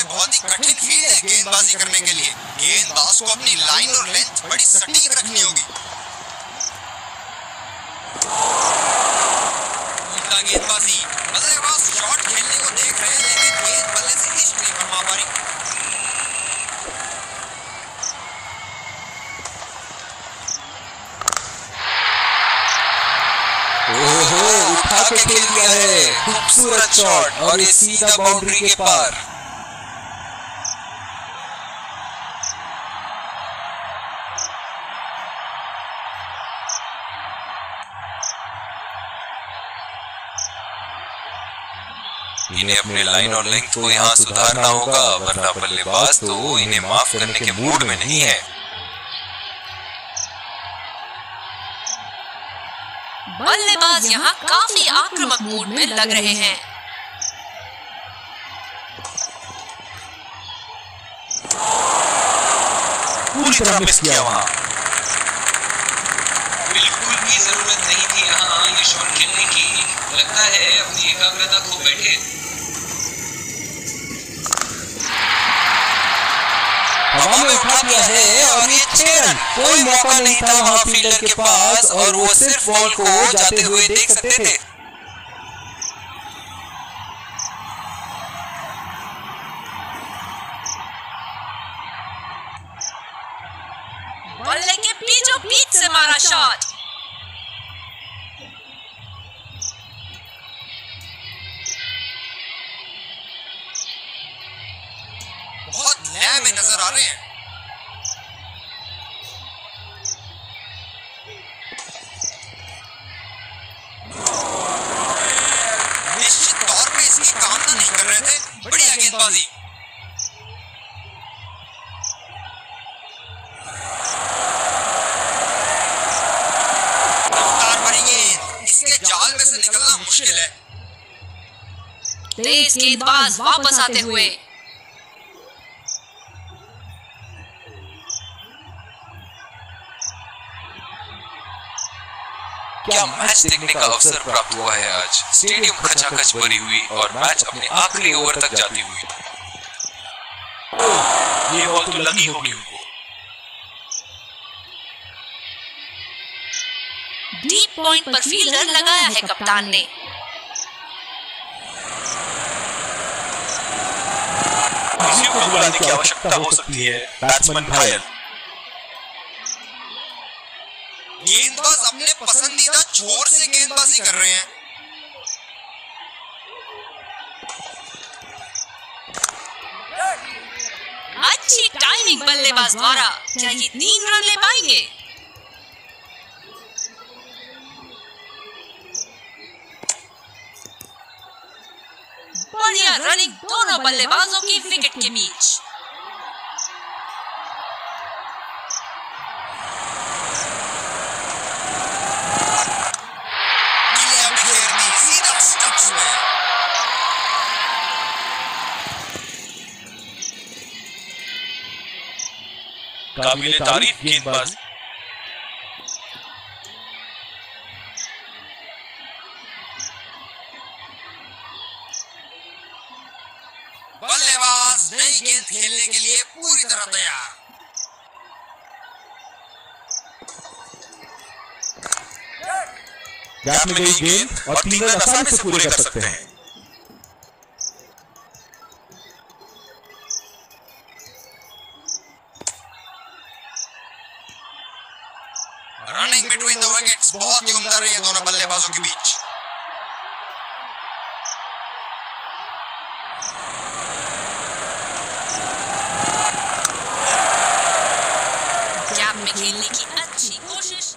ये बहुत ही कठिन फ़ील्ड है गेंदबाजी करने के लिए। गेंदबाज को अपनी लाइन और लेंथ बड़ी सटीक रखनी होगी। गेंदबाजी। बल्लेबाज शॉट खेलने को देख रहे हैं लेकिन गेंद बल्ले से इश्क नहीं फरमा पा रही। उठा के खेल दिया है। खूबसूरत शॉट और ये सीधा बाउंड्री के पार। इन्हें अपने लाइन और लेंथ को यहाँ सुधारना होगा वरना बल्लेबाज तो इन्हें माफ़ करने के मूड में नहीं है। बल्लेबाज यहाँ काफ़ी आक्रामक मूड में लग रहे हैं। पूरी तरह मिस किया वहाँ। बिल्कुल भी ज़रूरत नहीं थी यहाँ ये शॉट खेलने की। लगता है अपनी एकाग्रता खो बैठे। हवा में उठा दिया है और ये छह रन। कोई मौका नहीं था वहाँ फील्डर के पास और वो सिर्फ़ बॉल को जाते हुए देख सकते थे। बल्ले के बीचों बीच से मारा शॉट लय में नज़र आ रहे हैं। निश्चित तौर पे इसकी कामना नहीं कर रहे थे बढ़िया गेंदबाजी तेज गेंदबाज वापस आते हुए। क्या मैच देखने का अवसर प्राप्त हुआ है आज? स्टेडियम खचाखच भरी हुई और मैच अपने आखिरी ओवर तक जाती हुई। ये बॉल तो लगी होगी उनको डीप पॉइंट पर फील्डर लगाया है कप्तान ने। किसी को बुलाने की आवश्यकता हो सकती है। बैट्समैन घायल गेंदबाज अपने पसंदीदा छोर से गेंदबाजी कर रहे हैं। अच्छी टाइमिंग बल्लेबाज द्वारा। क्या ये तीन रन ले पाएँगे? बढ़िया रनिंग दोनों बल्लेबाजों की विकेट के बीच। काबिल तारीफ़ गेंदबाज। बल्लेबाज नई गेंद खेलने के लिए पूरी तरह तैयार। गैप में गई गेंद और तीन रन आसानी से पूरे कर सकते हैं। रनिंग बिटवीन द विकेट्स बहुत ही उम्दा रही है दोनों बल्लेबाजों के बीच खेलने की अच्छी कोशिश